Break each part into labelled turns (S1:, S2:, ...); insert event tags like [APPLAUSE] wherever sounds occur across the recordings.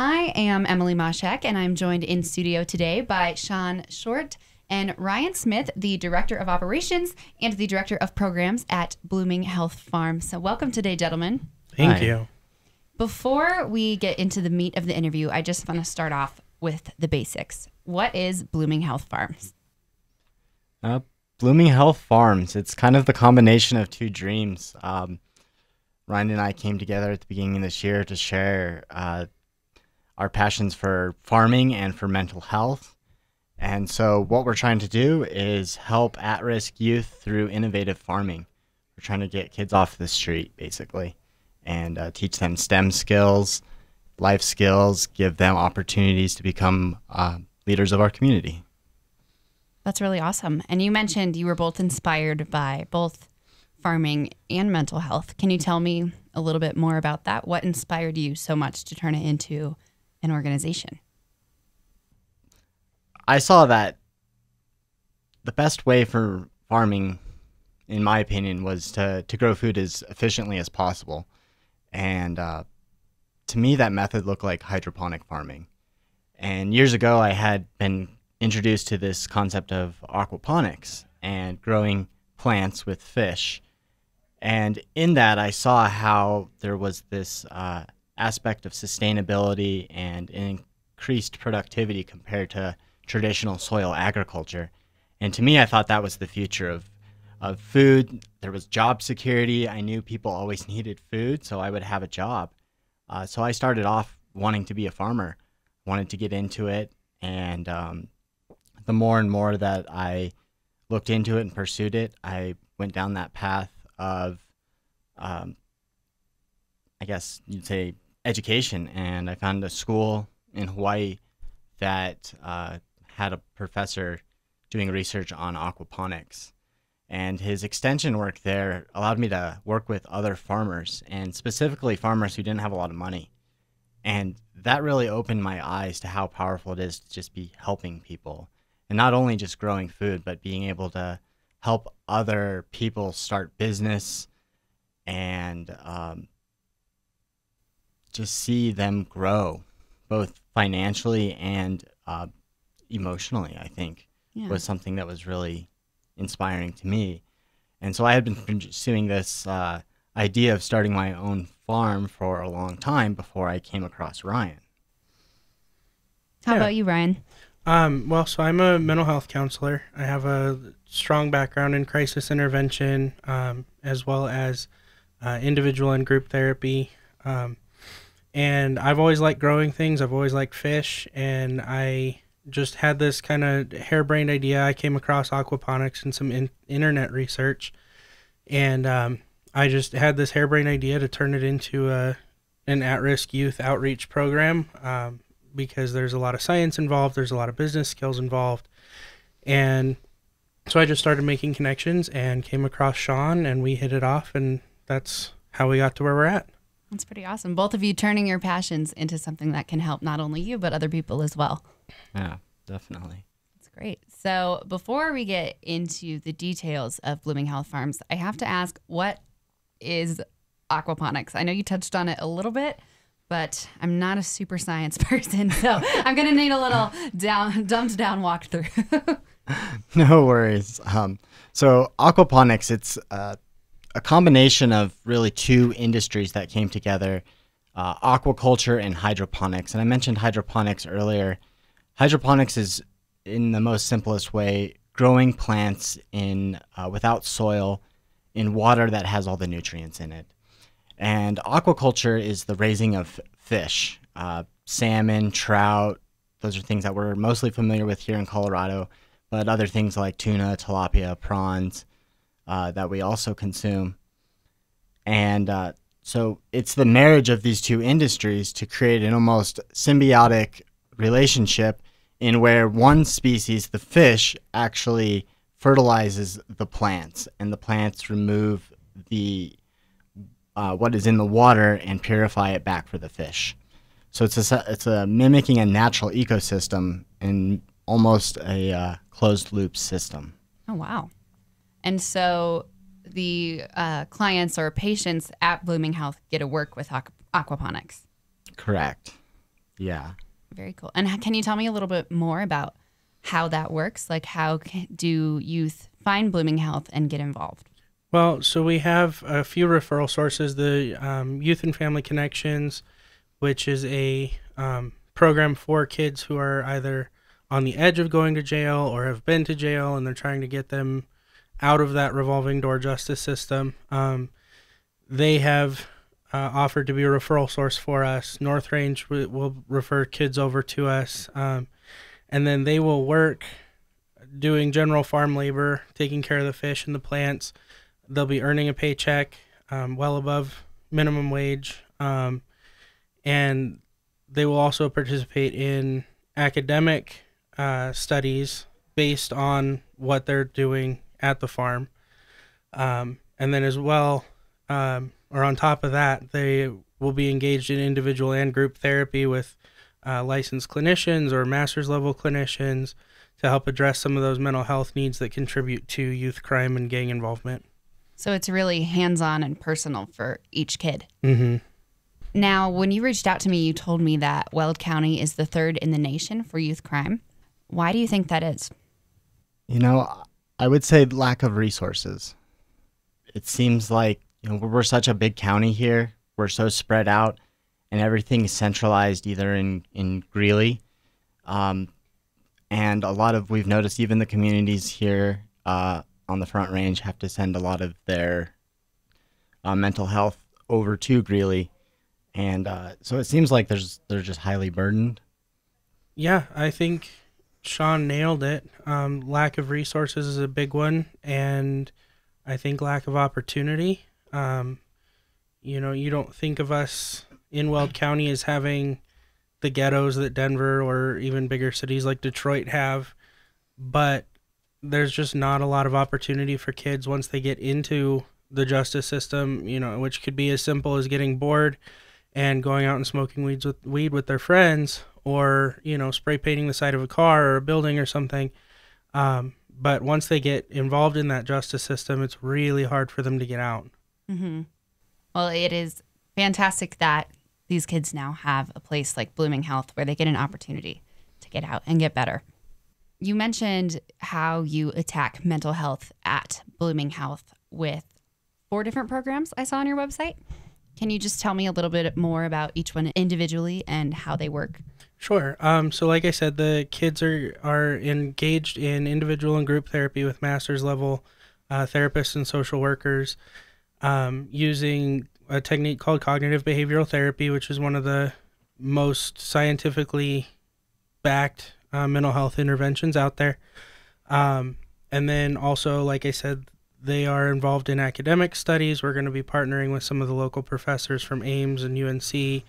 S1: I am Emily Mashak, and I'm joined in studio today by Sean Short and Ryan Smith, the Director of Operations and the Director of Programs at Blooming Health Farm. So, welcome today, gentlemen.
S2: Thank
S3: Hi.
S2: you.
S1: Before we get into the meat of the interview, I just want to start off with the basics. What is Blooming Health Farms?
S3: Uh, Blooming Health Farms. It's kind of the combination of two dreams. Um, Ryan and I came together at the beginning of this year to share uh, our passions for farming and for mental health. And so, what we're trying to do is help at risk youth through innovative farming. We're trying to get kids off the street, basically, and uh, teach them STEM skills, life skills, give them opportunities to become uh, leaders of our community.
S1: That's really awesome. And you mentioned you were both inspired by both farming and mental health. Can you tell me a little bit more about that? What inspired you so much to turn it into an organization?
S3: I saw that the best way for farming, in my opinion, was to, to grow food as efficiently as possible. And uh, to me, that method looked like hydroponic farming. And years ago, I had been introduced to this concept of aquaponics and growing plants with fish. And in that, I saw how there was this uh, aspect of sustainability and increased productivity compared to traditional soil agriculture. And to me, I thought that was the future of, of food. There was job security. I knew people always needed food, so I would have a job. Uh, so I started off wanting to be a farmer, wanted to get into it. And um, the more and more that I looked into it and pursued it, I went down that path of, um, I guess you'd say, education. And I found a school in Hawaii that uh, had a professor doing research on aquaponics. And his extension work there allowed me to work with other farmers, and specifically farmers who didn't have a lot of money. And that really opened my eyes to how powerful it is to just be helping people. And not only just growing food, but being able to help other people start business and um, just see them grow, both financially and uh, emotionally, I think,
S1: Yeah.
S3: was something that was really inspiring to me. And so I had been pursuing this uh, idea of starting my own farm for a long time before I came across Ryan.
S1: How
S2: Yeah.
S1: about you, Ryan?
S2: Um, well, so I'm a mental health counselor. I have a strong background in crisis intervention, um, as well as uh, individual and group therapy. Um, and I've always liked growing things. I've always liked fish, and I just had this kind of harebrained idea. I came across aquaponics and some in- internet research, and um, I just had this harebrained idea to turn it into a an at-risk youth outreach program. Um, because there's a lot of science involved, there's a lot of business skills involved. And so I just started making connections and came across Sean and we hit it off and that's how we got to where we're at.
S1: That's pretty awesome. Both of you turning your passions into something that can help not only you, but other people as well.
S3: Yeah, definitely.
S1: That's great. So, before we get into the details of Blooming Health Farms, I have to ask what is aquaponics? I know you touched on it a little bit, but I'm not a super science [LAUGHS] person. So, I'm going to need a little down, dumbed down walkthrough. [LAUGHS] [LAUGHS]
S3: No worries. Um, so aquaponics, it's uh, a combination of really two industries that came together, uh, aquaculture and hydroponics. And I mentioned hydroponics earlier. Hydroponics is, in the most simplest way, growing plants in uh, without soil in water that has all the nutrients in it. And aquaculture is the raising of fish, uh, salmon, trout. Those are things that we're mostly familiar with here in Colorado but other things like tuna, tilapia, prawns uh, that we also consume. And uh, so it's the marriage of these two industries to create an almost symbiotic relationship in where one species, the fish, actually fertilizes the plants, and the plants remove the uh, what is in the water and purify it back for the fish. So it's a it's a mimicking a natural ecosystem in almost a uh, closed loop system.
S1: oh, wow. And so, the uh, clients or patients at Blooming Health get to work with aqu- aquaponics.
S3: Correct. Yeah.
S1: Very cool. And can you tell me a little bit more about how that works? Like, how ca- do youth find Blooming Health and get involved?
S2: Well, so we have a few referral sources. The um, Youth and Family Connections, which is a um, program for kids who are either on the edge of going to jail or have been to jail, and they're trying to get them out of that revolving door justice system. Um, they have uh, offered to be a referral source for us. North Range will refer kids over to us, um, and then they will work doing general farm labor, taking care of the fish and the plants they'll be earning a paycheck um, well above minimum wage um, and they will also participate in academic uh, studies based on what they're doing at the farm um, and then as well um, or on top of that they will be engaged in individual and group therapy with uh, licensed clinicians or master's level clinicians to help address some of those mental health needs that contribute to youth crime and gang involvement
S1: So it's really hands on and personal for each kid.
S2: mm-hmm.
S1: Now, when you reached out to me, you told me that Weld County is the third in the nation for youth crime. Why do you think that is?
S3: You know, I would say lack of resources. It seems like you know we're such a big county here. We're so spread out, and everything's centralized either in in Greeley, um, and a lot of we've noticed even the communities here uh, on the Front Range have to send a lot of their uh, mental health over to Greeley, and uh, so it seems like there's they're just highly burdened.
S2: Yeah, I think Sean nailed it. Um, lack of resources is a big one, and I think lack of opportunity. Um, you know, you don't think of us in Weld County as having the ghettos that Denver or even bigger cities like Detroit have, but there's just not a lot of opportunity for kids once they get into the justice system, you know, which could be as simple as getting bored and going out and smoking weeds with weed with their friends or, you know, spray painting the side of a car or a building or something. Um, but once they get involved in that justice system, it's really hard for them to get out.
S1: Mm-hmm. Well, it is fantastic that these kids now have a place like Blooming Health where they get an opportunity to get out and get better. You mentioned how you attack mental health at Blooming Health with four different programs I saw on your website. Can you just tell me a little bit more about each one individually and how they work?
S2: Sure. Um, so, like I said, the kids are, are engaged in individual and group therapy with master's level uh, therapists and social workers um, using a technique called cognitive behavioral therapy, which is one of the most scientifically backed uh, mental health interventions out there. Um, and then also, like I said, they are involved in academic studies. We're going to be partnering with some of the local professors from Aims and UNC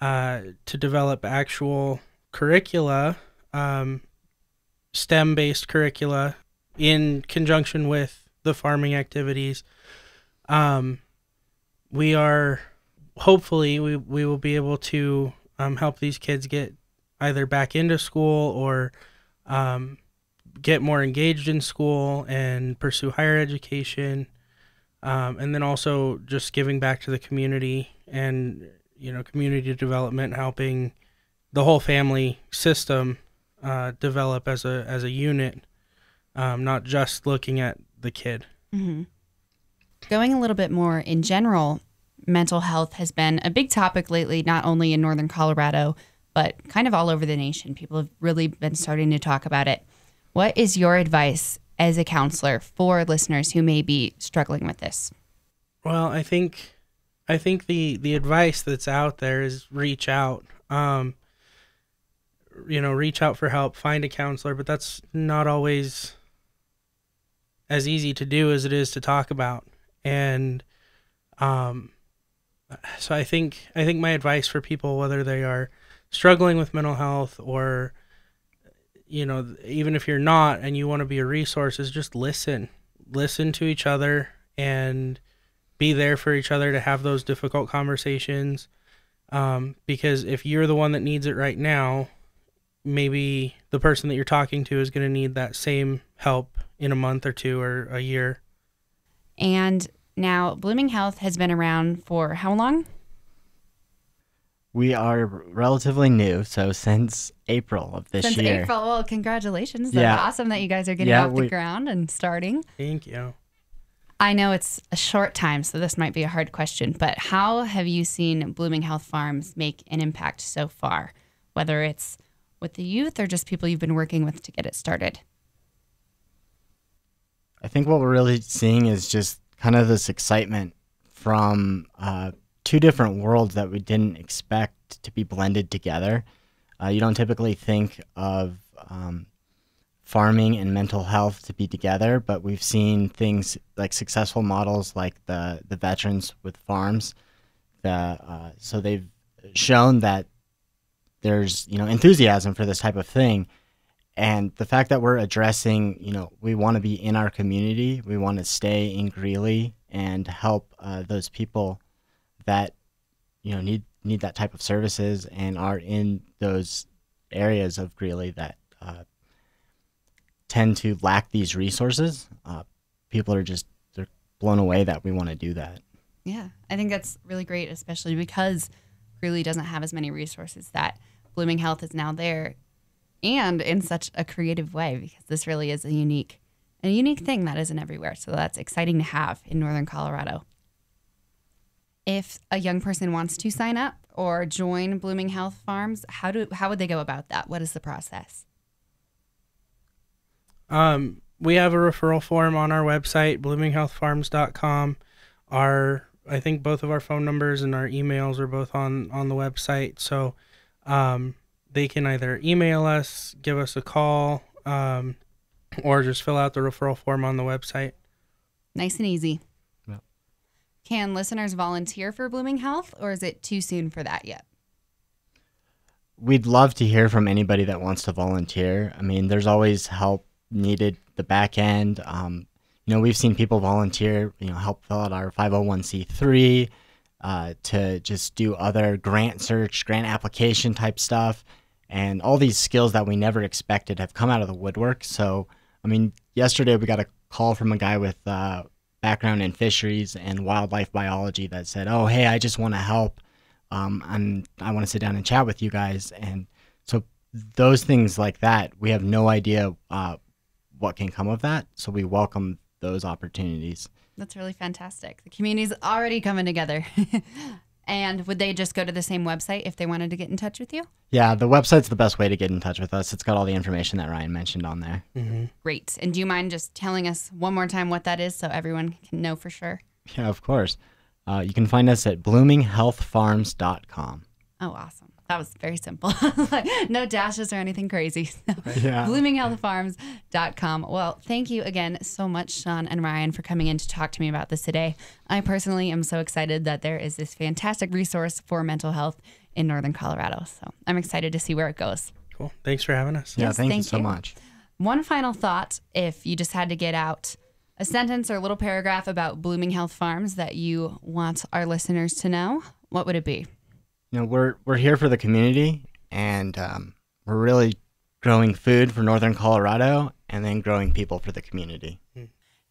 S2: uh, to develop actual curricula, um, STEM based curricula, in conjunction with the farming activities. Um, we are hopefully we, we will be able to um, help these kids get either back into school or um, get more engaged in school and pursue higher education um, and then also just giving back to the community and you know community development helping the whole family system uh, develop as a as a unit um, not just looking at the kid
S1: Mm-hmm. Going a little bit more in general, mental health has been a big topic lately, not only in northern Colorado, but kind of all over the nation. People have really been starting to talk about it. What is your advice as a counselor for listeners who may be struggling with this?
S2: Well, I think I think the the advice that's out there is reach out. Um you know, reach out for help, find a counselor, but that's not always as easy to do as it is to talk about. And um so I think I think my advice for people whether they are struggling with mental health or you know, even if you're not and you want to be a resource is just listen. Listen to each other and be there for each other to have those difficult conversations. Um, because if you're the one that needs it right now, maybe the person that you're talking to is going to need that same help in a month or two or a year.
S1: And now, Blooming Health has been around for how long?
S3: We are relatively new, so since April of this
S1: Since
S3: year.
S1: Since April. Well, congratulations. That's
S3: Yeah.
S1: awesome that you guys are getting
S3: Yeah,
S1: off the ground and starting.
S2: Thank you.
S1: I know it's a short time, so this might be a hard question, but how have you seen Blooming Health Farms make an impact so far, whether it's with the youth or just people you've been working with to get it started?
S3: I think what we're really seeing is just kind of this excitement from uh, two different worlds that we didn't expect to be blended together. Uh, you don't typically think of um, farming and mental health to be together, but we've seen things like successful models like the the veterans with farms. The uh, so they've shown that there's you know enthusiasm for this type of thing and the fact that we're addressing you know we want to be in our community we want to stay in greeley and help uh, those people that you know need need that type of services and are in those areas of greeley that uh, tend to lack these resources uh, people are just they're blown away that we want to do that
S1: Yeah, I think that's really great, especially because Greeley doesn't have as many resources that Blooming Health is now there and in such a creative way because this really is a unique a unique thing that isn't everywhere. So that's exciting to have in northern Colorado. If a young person wants to sign up or join Blooming Health Farms, how do how would they go about that? What is the process?
S2: Um, we have a referral form on our website, bloominghealthfarms.com. Our, I think both of our phone numbers and our emails are both on on the website. So, um, they can either email us, give us a call, um, or just fill out the referral form on the website.
S1: Nice and easy.
S3: Yep.
S1: Can listeners volunteer for Blooming Health or is it too soon for that yet?
S3: we'd love to hear from anybody that wants to volunteer. I mean, there's always help needed the back end. Um, you know, we've seen people volunteer, you know, help fill out our 501c3 uh, to just do other grant search, grant application type stuff. And all these skills that we never expected have come out of the woodwork. So, I mean, yesterday we got a call from a guy with uh, background in fisheries and wildlife biology that said, "Oh, hey, I just want to help. Um, and I want to sit down and chat with you guys." And so those things like that, we have no idea uh, what can come of that. So we welcome those opportunities.
S1: That's really fantastic. The community's already coming together. [LAUGHS] and would they just go to the same website if they wanted to get in touch with you?
S3: Yeah, the website's the best way to get in touch with us. It's got all the information that Ryan mentioned on there.
S1: Great. And do you mind just telling us one more time what that is so everyone can know for sure?
S3: Yeah, of course. Uh, you can find us at bloominghealthfarms.com.
S1: Oh, awesome. That was very simple. [LAUGHS] no dashes or anything crazy. [LAUGHS]
S3: Yeah.
S1: bloominghealthfarms.com. Well, thank you again so much, Sean and Ryan, for coming in to talk to me about this today. I personally am so excited that there is this fantastic resource for mental health in Northern Colorado. So I'm excited to see where it goes.
S2: Cool. Thanks for having us.
S3: Yeah,
S1: Yes,
S3: thank, you so
S1: you.
S3: much.
S1: One final thought if you just had to get out a sentence or a little paragraph about Blooming Health Farms that you want our listeners to know, what would it be?
S3: You know, we're we're here for the community, and um, we're really growing food for Northern Colorado, and then growing people for the community.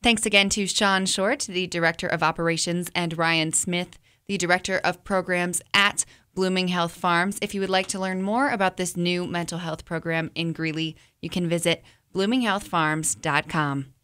S1: Thanks again to Sean Short, the Director of Operations, and Ryan Smith, the Director of Programs at Blooming Health Farms. If you would like to learn more about this new mental health program in Greeley, you can visit bloominghealthfarms.com.